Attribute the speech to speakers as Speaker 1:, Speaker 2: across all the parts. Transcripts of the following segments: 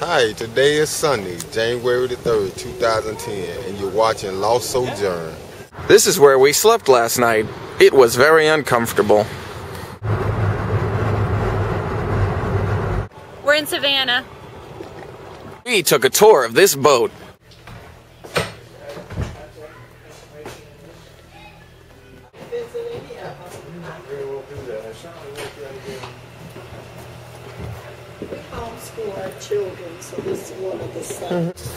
Speaker 1: Hi, today is Sunday, January the 3rd, 2010, and you're watching LA Sojourn.
Speaker 2: This is where we slept last night. It was very uncomfortable.
Speaker 3: We're in Savannah.
Speaker 2: We took a tour of this boat.
Speaker 4: Homes for our children, so this is one of the mm-hmm. sites.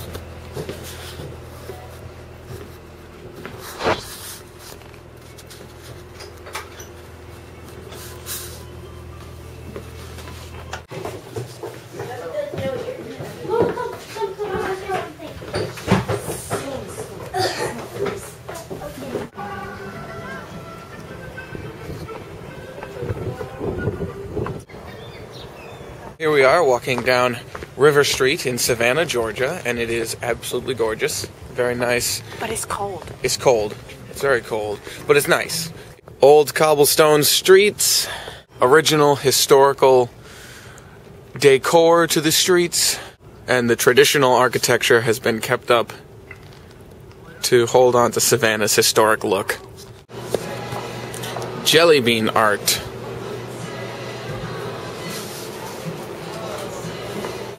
Speaker 2: Here we are walking down River Street in Savannah, Georgia, and it is absolutely gorgeous. Very nice.
Speaker 3: But it's cold.
Speaker 2: It's cold. It's very cold, but it's nice. Old cobblestone streets, original historical decor to the streets, and the traditional architecture has been kept up to hold on to Savannah's historic look. Jelly bean art.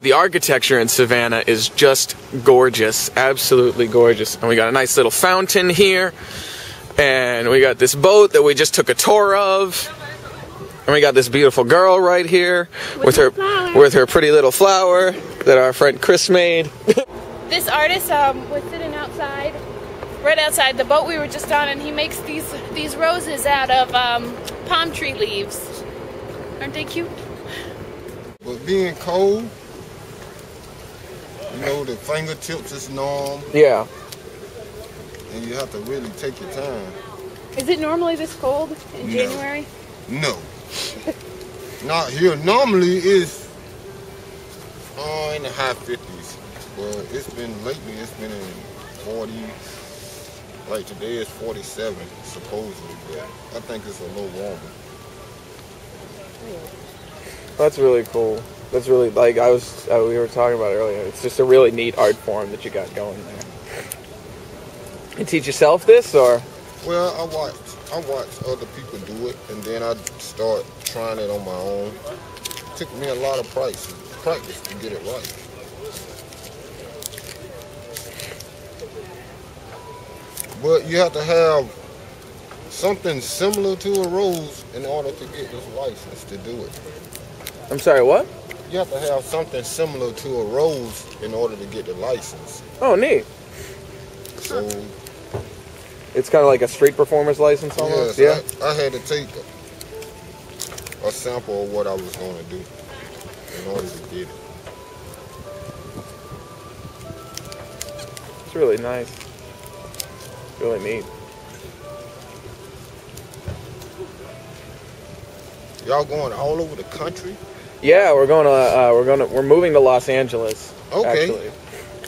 Speaker 2: The architecture in Savannah is just gorgeous, absolutely gorgeous. And we got a nice little fountain here, and we got this boat that we just took a tour of. And we got this beautiful girl right here with, her with her pretty little flower that our friend Chris made.
Speaker 3: This artist um, was sitting outside, right outside the boat we were just on, and he makes these these roses out of um, palm tree leaves. Aren't they cute?
Speaker 1: But being cold, you know, the fingertips is numb,
Speaker 2: yeah.
Speaker 1: and you have to really take your time.
Speaker 3: Is it normally this cold in
Speaker 1: No.
Speaker 3: January?
Speaker 1: No. Not here. Normally it's uh, in the high 50s, but it's been lately. It's been in 40. Like today is 47 supposedly, but I think it's a little warmer.
Speaker 2: That's really cool. That's really like I was uh, we were talking about earlier. It's just a really neat art form that you got going there. You teach yourself this, or
Speaker 1: Well, I watch I watch other people do it, and then I start trying it on my own. It took me a lot of practice practice to get it right. But you have to have something similar to a rose in order to get this license to do it.
Speaker 2: I'm sorry, what?
Speaker 1: You have to have something similar to a rose in order to get the license.
Speaker 2: Oh, neat.
Speaker 1: So
Speaker 2: It's kind of like a street performer's license almost.
Speaker 1: yes,
Speaker 2: yeah.
Speaker 1: I, I had to take a, a sample of what I was going to do in order to get it.
Speaker 2: It's really nice. Really neat.
Speaker 1: Y'all going all over the country?
Speaker 2: Yeah, we're going to uh, we're going to we're moving to Los Angeles.
Speaker 1: Okay.
Speaker 2: Actually.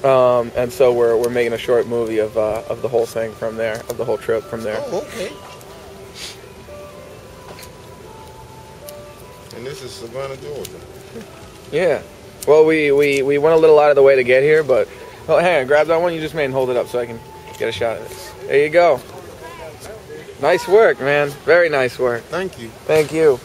Speaker 2: Um, and so we're we're making a short movie of uh, of the whole thing from there, of the whole trip from there.
Speaker 1: Oh, okay. And this is Savannah, Georgia.
Speaker 2: Yeah. Well, we, we, we went a little out of the way to get here, but oh, hang on, grab that one you just made and hold it up so I can get a shot of this. There you go. Nice work, man. Very nice work.
Speaker 1: Thank you.
Speaker 2: Thank you.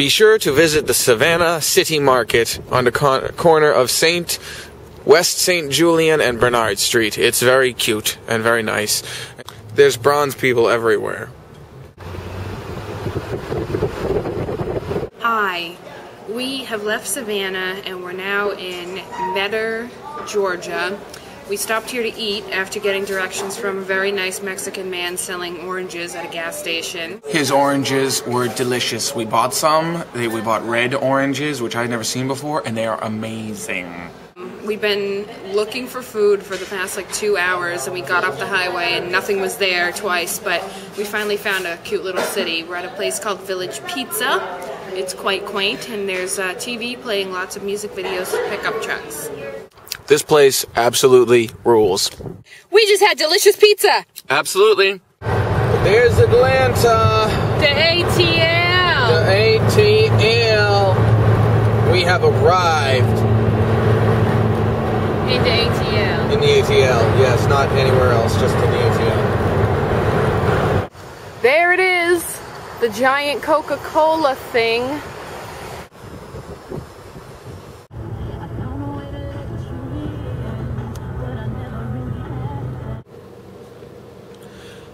Speaker 2: Be sure to visit the Savannah City Market on the con- corner of St. West St. Julian and Barnard Street. It's very cute and very nice. There's bronze people everywhere.
Speaker 3: Hi, we have left Savannah and we're now in Metter, Georgia. We stopped here to eat after getting directions from a very nice Mexican man selling oranges at a gas station.
Speaker 2: His oranges were delicious. We bought some. They, we bought red oranges, which I'd never seen before, and they are amazing.
Speaker 3: We've been looking for food for the past like two hours and we got off the highway and nothing was there twice, but we finally found a cute little city. We're at a place called Village Pizza. It's quite quaint and there's a TV playing lots of music videos of pickup trucks.
Speaker 2: This place absolutely rules.
Speaker 3: We just had delicious pizza!
Speaker 2: Absolutely. There's Atlanta.
Speaker 3: The ATL.
Speaker 2: The ATL. We have arrived
Speaker 3: In the ATL.
Speaker 2: in the ATL. Yes, not anywhere else, just in the ATL.
Speaker 3: There it is. The giant Coca-Cola thing.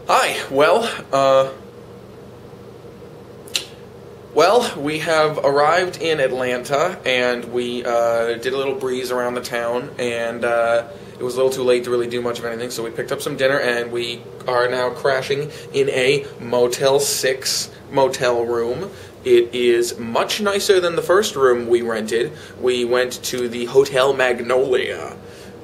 Speaker 2: Hi. Well, uh, well, we have arrived in Atlanta, and we uh, did a little breeze around the town, and uh, it was a little too late to really do much of anything. So we picked up some dinner, and we are now crashing in a Motel Six motel room. It is much nicer than the first room we rented. We went to the Hotel Magnolia.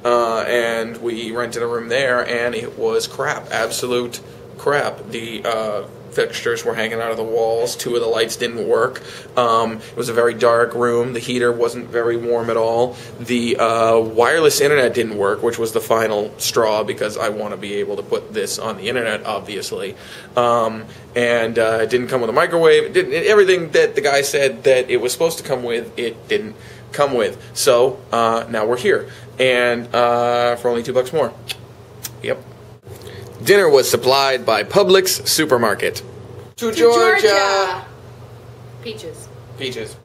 Speaker 2: Uh, and we rented a room there, and it was crap, absolute crap. The uh, fixtures were hanging out of the walls. Two of the lights didn't work. Um, it was a very dark room. The heater wasn't very warm at all. The uh, wireless internet didn't work, which was the final straw because I want to be able to put this on the internet, obviously. Um, and uh, it didn't come with a microwave. It didn't, everything that the guy said that it was supposed to come with, it didn't come with. So uh, now we're here, and uh, for only two bucks more. Yep. Dinner was supplied by Publix Supermarket. To,
Speaker 3: Georgia. Peaches.
Speaker 2: Peaches.